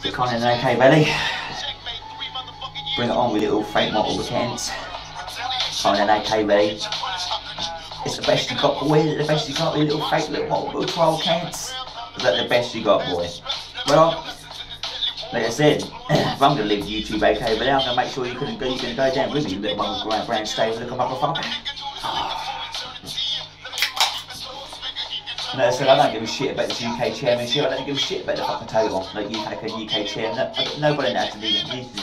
So Conor and AK ready? Bring it on with little fake model accounts. Conor and AK ready? It's the best you got, boy. Is it the best you got with little fake little multiple trial counts? Is that the best you got, boy? Well, like I said, if I'm gonna leave YouTube AK ready, I'm gonna make sure you can go, you can go down with me, little one grand brand stay with a motherfucker. And as I said, I don't give a shit about this UK chairmanship. I don't give a shit about the fucking title, like UK UK chairman. Nobody knows to be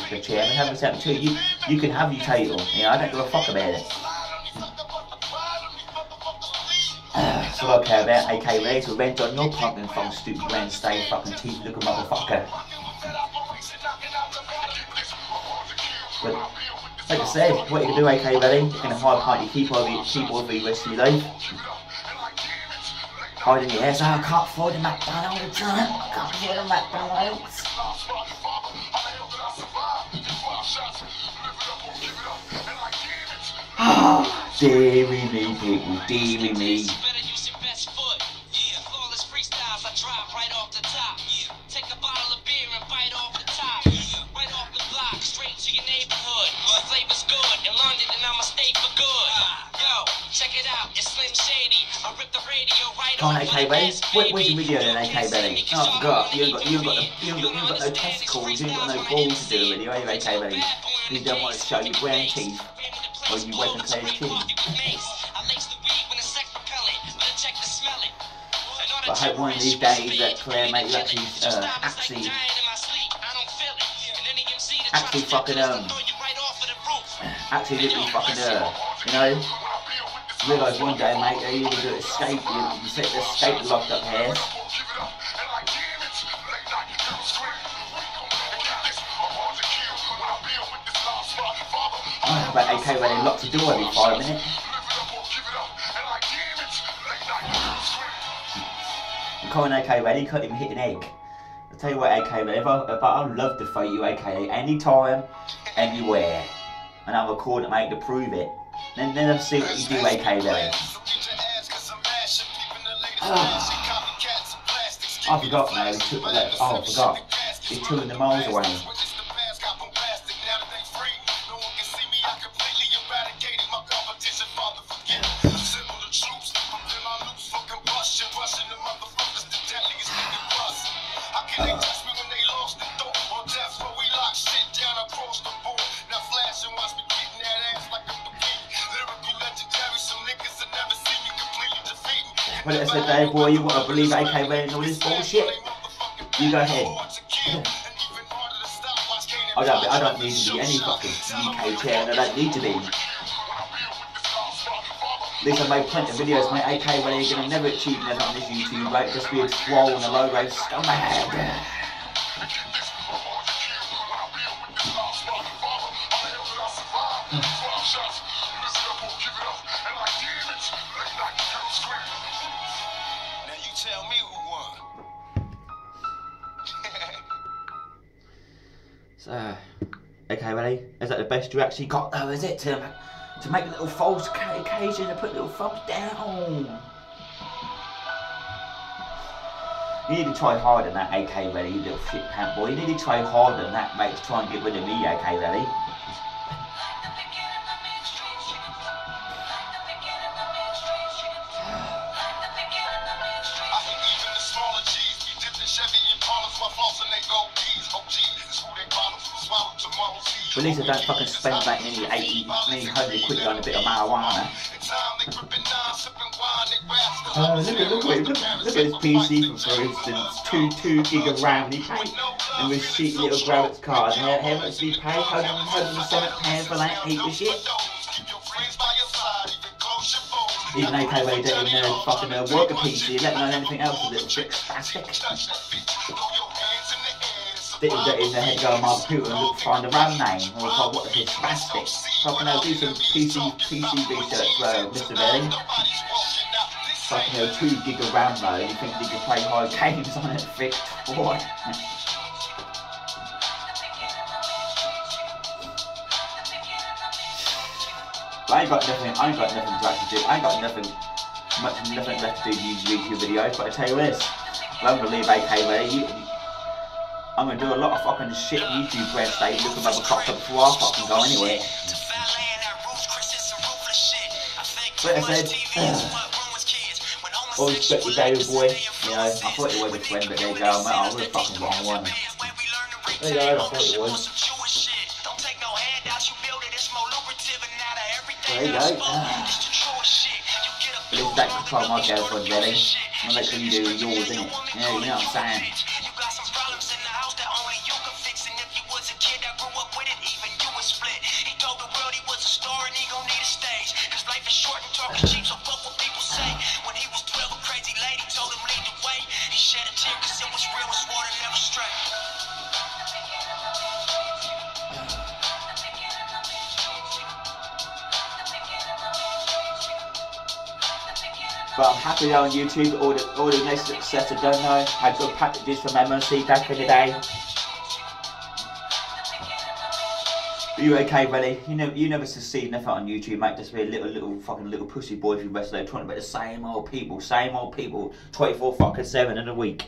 the chairman. Have a second too. You you can have your title. You know, I don't give a fuck about it. All I care about. AK Race, revenge on your pumping from stupid grand stay fucking teeth looking motherfucker. But like I said, what you can do, AK Ready, you can hide behind your keyboard, your keyboard for your rest of your life hiding your ass. I can't afford the McDonald's. I can't afford the McDonald's. Oh, dearie me, people, dearie me. Come on, AK Veli. Where, where's your video then, AK Veli? Oh, I forgot. You ain't got, you ain't got, you ain't got, you ain't got no testicles. You ain't got no balls to do a video, are you, AK Veli? You don't want to show your brown teeth. or your weapon clear teeth. But I hope one of these days that Claire mate will actually, uh, actually, actually fucking, um, actually literally fucking, uh, you know, realise one day, mate, that you to escape, you, you set the escape locked up here. Oh, but AK when they lock the door every five minutes. I'm calling AK ready, couldn't even hit an egg. I'll tell you what, AK ready, if I, if I, would love to fight you, AK, anytime, anywhere. And I'll record it, mate, to prove it. Then, then I'll see what you do, AK there. Ah. Oh. I forgot now, he took the left. Oh, I forgot. He's 200 miles away. But I a day, boy, you want to believe AK wearing all this bullshit? You go ahead. I don't, I don't need to be any fucking UK chair, and I don't need to be. At least I made plenty of videos, mate. AK where you're gonna never achieve that on this YouTube, right? Just be a troll and a low grade scumbag. Is that the best you actually got though, is it? To, to make a little false occasion to put little thumbs down. You need to try harder than that, AK ready, you little shit pant boy. You need to try harder than that, mate, to try and get rid of me, AK ready. At least I don't fucking spend that many 80, many hundred quid on a bit of marijuana. Uh, look at look at look, look at this PC for instance, two two gig of RAM he paid, and with cheap little graphics card. How, how much did he pay? Hundred hundred and seven pounds for that heap of shit. Even AK when he didn't even know fucking uh, work a PC, let alone anything else, a little bit spastic fitted that in the head go on my computer and look find the RAM name. If I what if it's spastic. Fucking hell, do some PC PC research bro, Mr. Veli. Fucking hell, two gig of RAM though, you think you could play high games on it fixed? What? I ain't got nothing, I ain't got nothing to actually do, I ain't got nothing, much, nothing left to do with YouTube videos, but I tell you this, I don't believe AK ready, I'm gonna do a lot of fucking shit YouTube where stay looking motherfucker before I fucking go anywhere. But I said, all respect to David boy, you know, I thought it was a friend, but there you go, mate, I was a fucking wrong one. There you go, I thought it was. There you go. But it's that control my girlfriend, really. I'm gonna make sure you do yours, innit? Yeah, you know what I'm saying. But I'm happy on YouTube. All the all the next success I don't know. Had good packages from MMC back in the day. Are you okay, Belly? You never you never succeed nothing on YouTube, mate. Just be a little little fucking little pussy boy for the rest of the talking about the same old people, same old people, twenty four fucking seven in a week.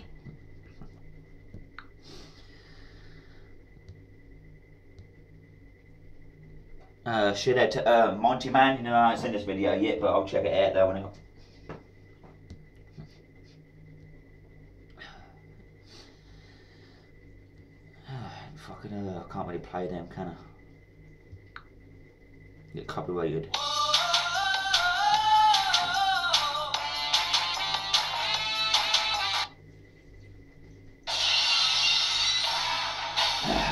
Uh, shout out to uh, Monty Man. You know, I haven't seen this video yet, but I'll check it out though when I Fucking hell, I can't really play them, can I? Get copyrighted.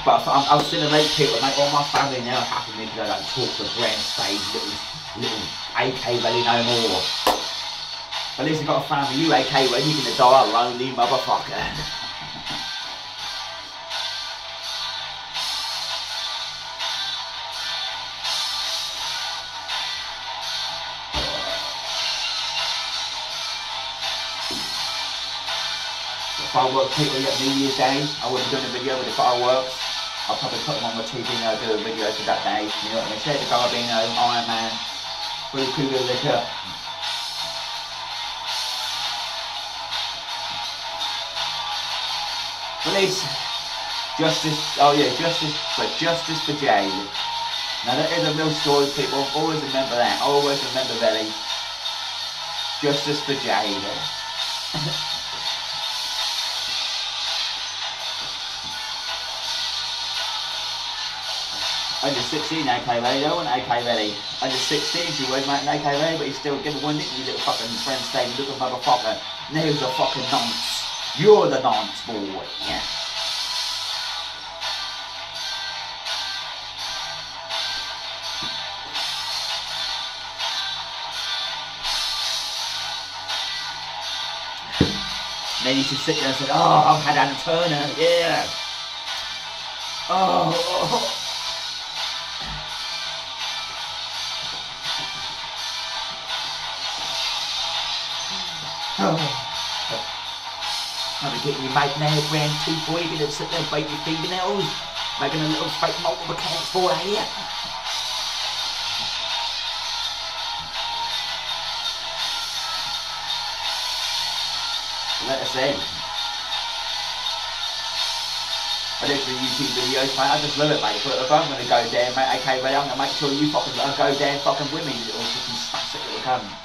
But I'm, I'm still a late people, mate. All my family now are happy because I don't talk the brand stage, little, little AK Veli no more. At least I got a family, you AK Veli, you're gonna die lonely motherfucker. Fireworks people at New Year's Day. I would have done a video with the fireworks. I'll probably put them on my TV and I'll do a video for that day. You know what I mean? Shake the Garbino, Iron Man, Blue Cougar Liquor. Police, justice, oh yeah, justice, but justice for Jade. Now that is a real story, people. Always remember that. Always remember Veli. Justice for Jade. Under 16 AK ready, I want AK ready. Under 16 she was mate AK ready, but he's still giving one nick, you little fucking friend staying little motherfucker. He's a fucking nonce. You're the nonce boy. Yeah. then you should sit there and say, oh, I've had Anna Turner, yeah. Oh, oh. oh. I'm getting your mate now, brand two boy, you're gonna sit there and bite your fingernails, making a little fake multiple accounts for here. Let us in. I do some YouTube videos, mate. I just love it, mate. But if I'm gonna go down, mate, okay, but I'm gonna make sure you fucking go down fucking with me, little fucking spastic little cunt.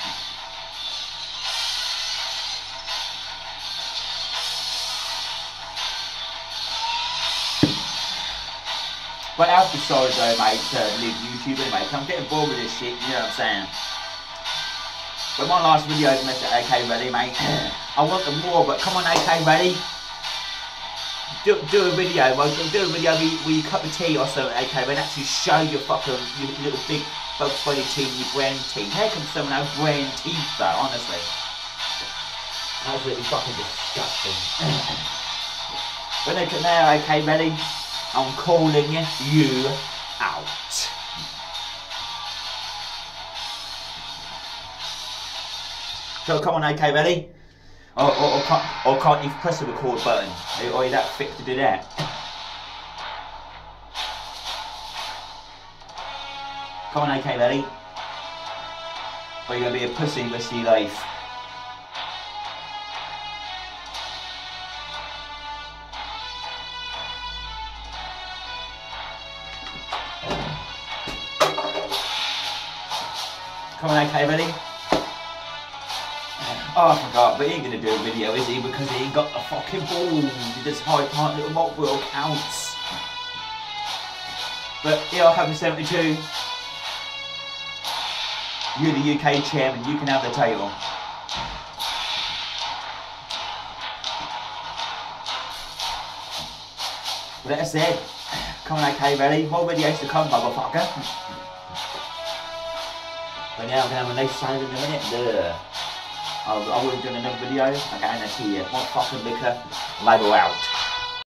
But I've decided though, mate, to leave uh, YouTube anyway, I'm getting bored with this shit, you know what I'm saying? But my last video is Mr. AK Ready, mate. I want them more, but come on, AK Ready. Do, do a video, well, do a video with, your cup of tea or something, AK and actually show your fucking your little big Bugs Bunny teeth, your brand teeth. How come someone has brand teeth though, honestly? Absolutely fucking disgusting. but look at now, AK Ready. I'm calling you out. So come on, AK, ready? Or, or, or, can't, or can't you press the record button? Or are you that fit to do that? Come on, AK, ready? Or are you going to be a pussy of your life? Come on, okay, ready? Oh, I forgot, but he ain't gonna do a video, is he? Because he ain't got the fucking balls. Does high part little mock wheel counts. But here I have the 72. You're the UK chairman, you can have the title. But that said, come on okay, ready? More videos to come, motherfucker. But now I'm gonna have a nice sign in a minute. Duh. I, I would done another video. I guarantee you. What fucking liquor. Label out.